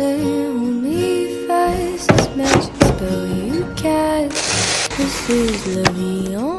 say only fast as magic spell you cast. This is Levion.